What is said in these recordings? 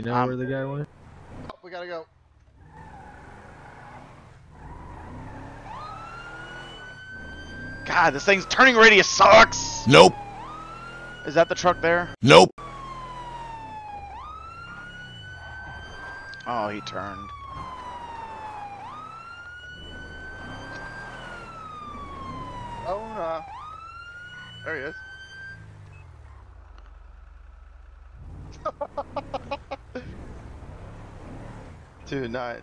God damn. Know I'm- um, where the guy went? Oh, we gotta go. God, this thing's turning radius sucks. Nope. Is that the truck there? Nope. Oh, he turned. Oh no. There he is. Two nine.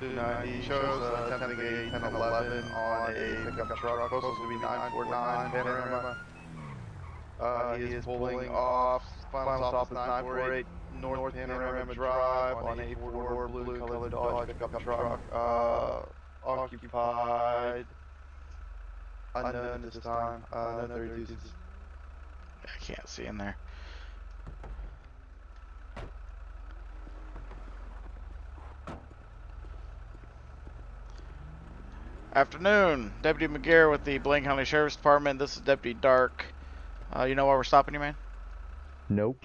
Two nine. He shows uh, attempting a 10 11 on a pickup truck. Postal to be 949 Panorama. Uh, he is pulling off. Final stop is 948 North Panorama Drive on a four-door blue colored Dodge pickup truck. Uh, occupied. Unknown at this time. Uh, no 32s. I can't see in there. Afternoon, Deputy McGarrett with the Blaine County Sheriff's Department. This is Deputy Dark. Uh, you know why we're stopping you, man? Nope.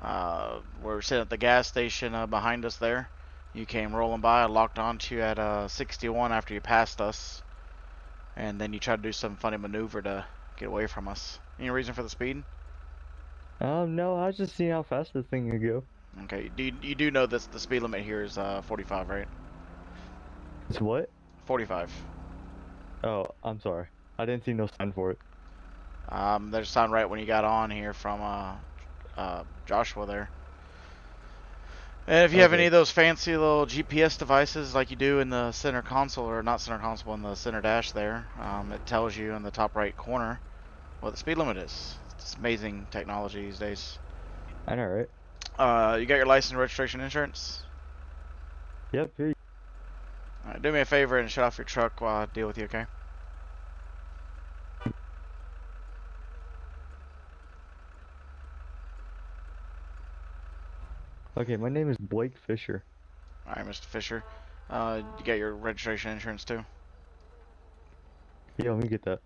Uh, we're sitting at the gas station uh, behind us there. You came rolling by, I locked onto you at uh, 61 after you passed us. And then you tried to do some funny maneuver to get away from us. Any reason for the speed? Um, no, I was just seeing how fast this thing could go. Okay, do you, you do know this the speed limit here is uh 45, right? It's what? 45. Oh, I'm sorry. I didn't see no sign for it. Um, there's a sign right when you got on here from uh, uh Joshua there. And if you have any of those fancy little GPS devices like you do in the center console, or not center console, in the center dash there, um, it tells you in the top right corner what the speed limit is. It's amazing technology these days. I know, right? Uh, you got your license, registration, insurance? Yep, Alright, do me a favor and shut off your truck while I deal with you, okay? Okay, my name is Blake Fisher. Alright, Mr. Fisher. Uh, you got your registration insurance too? Yeah, let me get that.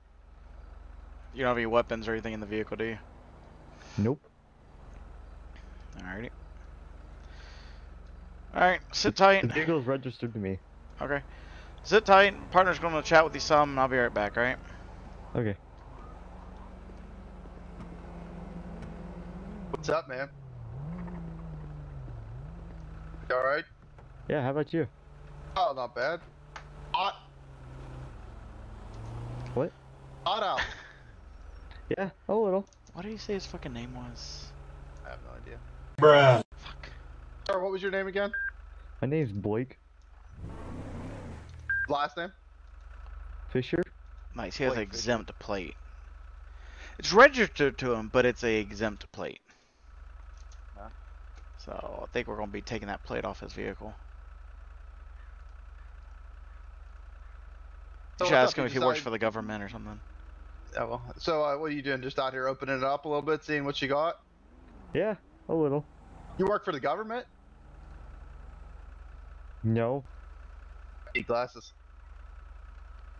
You don't have any weapons or anything in the vehicle, do you? Nope. Alrighty. Alright, sit tight. The vehicle's registered to me. Okay. Sit tight. Partner's gonna chat with you some, and I'll be right back, alright? Okay. What's up, man? You alright? Yeah, how about you? Oh, not bad. Hot. What? Hot out. Yeah, a little. What did he say his fucking name was? I have no idea. Bruh. Fuck. Sorry, what was your name again? My name's Blake Last name? Fisher? Nice, he has an Blake Fisher. exempt plate. It's registered to him, but it's a exempt plate. Huh. So, I think we're gonna be taking that plate off his vehicle. So You should ask up? him if he works for the government or something. Oh, well. So, uh, what are you doing? Just out here opening it up a little bit, seeing what you got? Yeah, a little. You work for the government? No. Need glasses.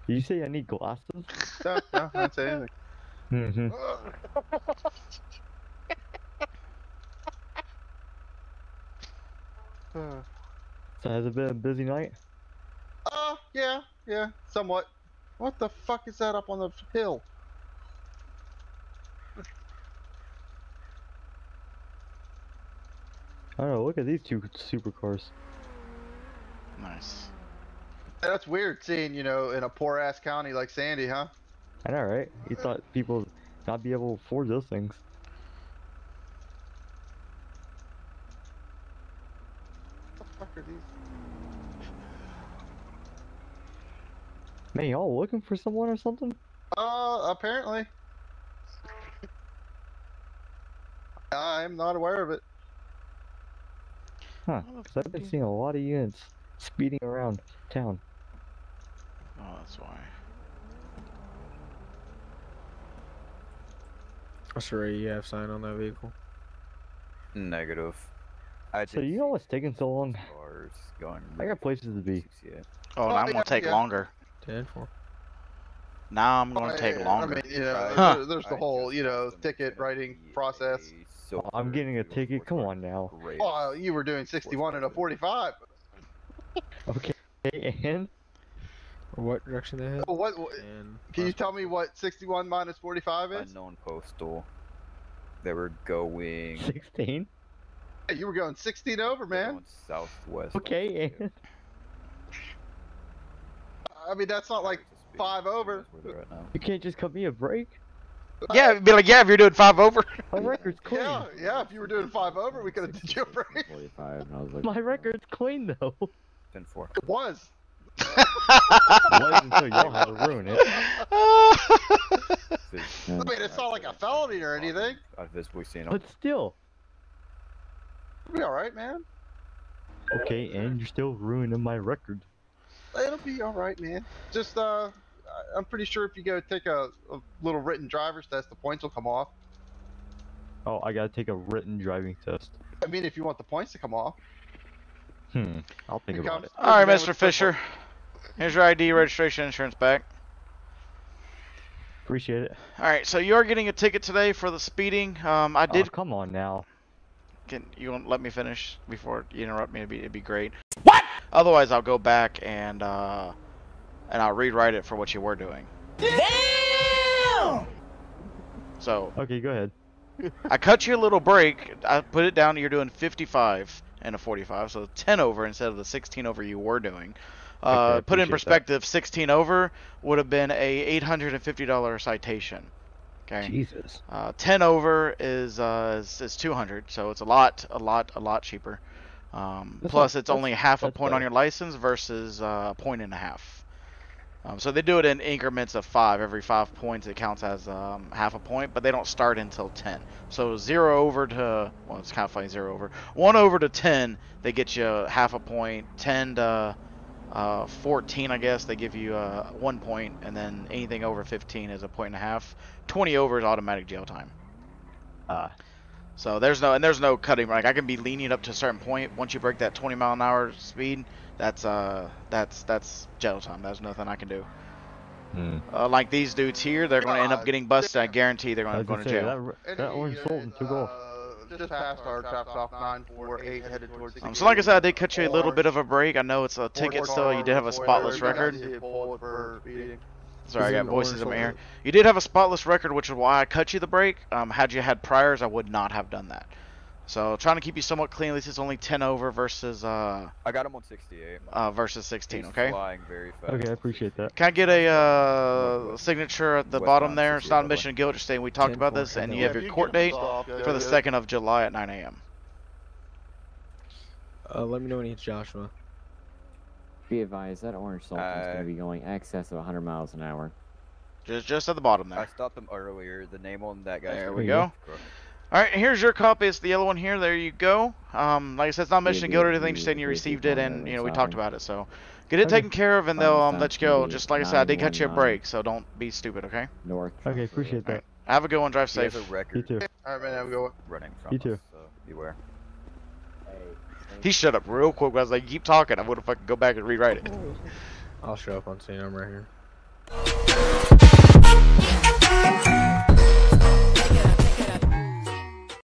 Did you say I need glasses? No, no, I didn't say anything. Mm-hmm. So has it been a busy night? uh, yeah, yeah, somewhat. What the fuck is that up on the hill? I don't know, look at these two supercars. Nice. That's weird seeing, you know, in a poor ass county like Sandy, huh? I know, right? You thought people not be able to afford those things. What the fuck are these? Man, y'all looking for someone or something? Uh, apparently. I'm not aware of it. Huh. Because I've been seeing a lot of units speeding around town. Oh, that's why. What's the AEF sign on that vehicle? Negative. I So you know what's taking so long? cars going. I got places to be. Yeah. Oh, and Oh, I'm yeah, gonna take yeah. longer. 10 4. Now I'm going to oh, take I- longer. I mean, you know, Huh. there- there's the I whole, you know, ticket writing process. a silver I'm getting a ticket, come on now. Oh, you were doing 61 and a 45. Okay, and What direction they head? Oh, What? what And can you tell me what 61 minus 45 is? Unknown postal. They were going. 16. Hey, you were going 16 over, man. going southwest. Okay, and I mean, that's not like five over. That's where they're at now. you can't just cut me a break. Yeah, it'd be like, yeah, if you're doing five over. My record's clean. Yeah, yeah. If you were doing five over, we could have did you a break. 45, and I was like, My record's clean though. 10 4. It was. it Wasn't so y'all had to ruin it. I mean, it's not like a felony or anything. I've visibly seen them. But still. It'll be all right, man. Okay, and you're still ruining my record. It'll be all right, man. Just uh, I- I'm pretty sure if you go take a, a little written driver's test, the points will come off. Oh, I gotta take a written driving test. I mean, if you want the points to come off. Hmm. I'll think It about comes- it. All right, Mr. Fisher. Here's your ID, registration, insurance back. Appreciate it. All right, so you are getting a ticket today for the speeding. Um, I did. Oh, did. come on now. Can you won't let me finish before you interrupt me? It'd be, it'd be great. What? Otherwise, I'll go back and uh, and I'll rewrite it for what you were doing. Damn. So Okay, go ahead. I cut you a little break. I put it down. You're doing 55 and a 45, so 10 over instead of the 16 over you were doing. Okay, Uh, put in appreciate that. perspective, 16 over would have been a $850 citation. Okay. Jesus. Uh, 10 over is, uh, is is 200, so it's a lot, a lot, a lot cheaper. Um, plus, not- it's only half a point on your license versus uh, a point and a half. Um, so they do it in increments of five. Every five points, it counts as um, half a point, but they don't start until 10. So zero over to well, it's kind of funny. Zero over one over to 10, they get you half a point. 10 to uh, 14, I guess, they give you uh, one point, and then anything over 15 is a point and a half. 20 over is automatic jail time. Ah. So there's no and there's no cutting. Like I can be lenient up to a certain point. Once you break that 20 mile an hour speed, that's uh that's that's jail time. There's nothing I can do. Hmm. Uh, like these dudes here, they're going to end up getting busted. I guarantee they're going to go to jail. that, that orange Sultan took off. Uh, just past our chops off 948 headed towards. Um, so like I said, I did cut you a little bit of a break. I know it's a ticket still. You did have a spotless record. Sorry, I got voices in my ear. You did have a spotless record, which is why I cut you the break. Um, had you had priors, I would not have done that. So trying to keep you somewhat clean. At least it's only 10 over versus uh, I got him on 68. uh versus 16. He's Okay. flying very fast. Okay, I appreciate that. Can I get a uh, signature at the bottom there? It's not a mission of guilt. Just saying we talked about 10-4, this, and you have your court date for the 2nd of July at 9 a.m. Uh, let me know when it's Joshua. be advised that orange salt Uh, going to be going excess of 100 miles an hour. Just just at the bottom there. I stopped him earlier. The name on that guy. There we go. All right, here's your copy. It's the yellow one here. There you go. Um, like I said, it's not Yeah, mission of we- guilt or anything. Just saying you received it, and you know we talked about it. So get it taken care of, and they'll um, let you go. Just like I said, I did cut you a break, so don't be stupid, okay? North. Okay, appreciate that. Have a good one. Drive He has safe. a record You too. All right, man. Have a good one. running from You us, too. so beware. He shut up real quick. I was like, keep talking. I would have fucking go back and rewrite it. I'll show up on scene. I'm right here.